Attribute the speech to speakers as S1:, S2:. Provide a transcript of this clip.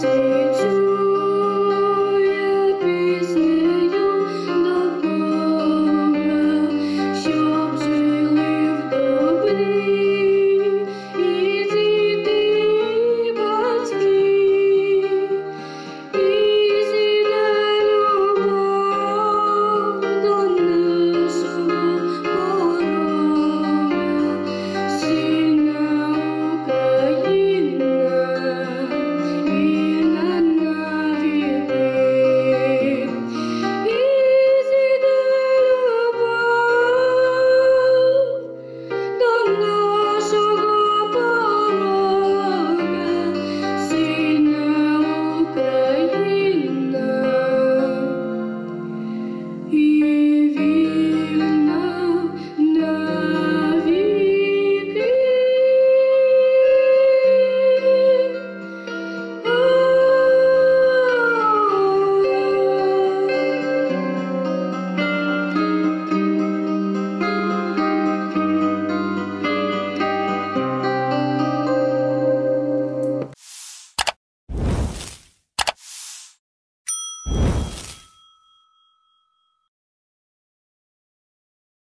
S1: see.